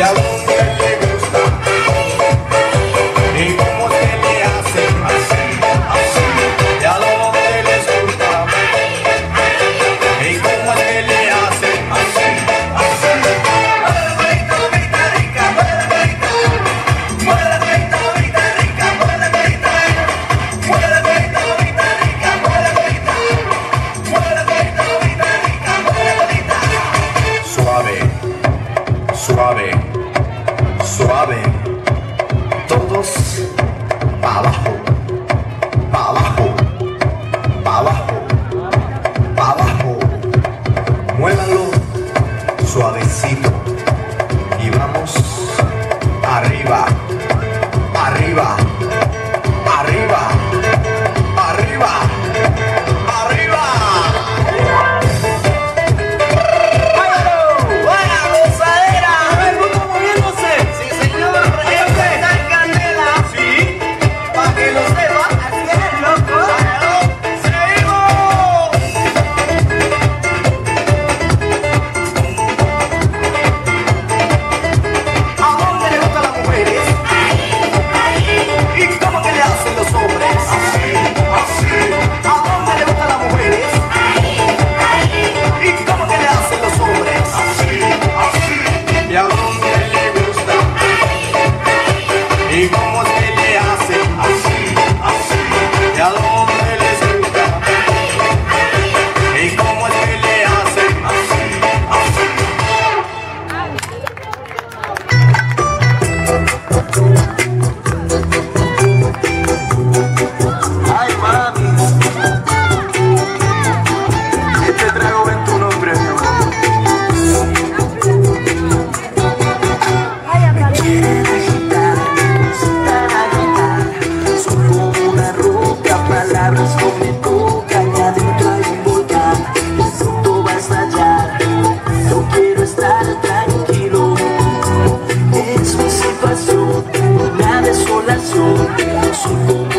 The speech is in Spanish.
Yeah. Todos para abajo, para abajo, para abajo, para abajo. Muévanlo suavecito. soy.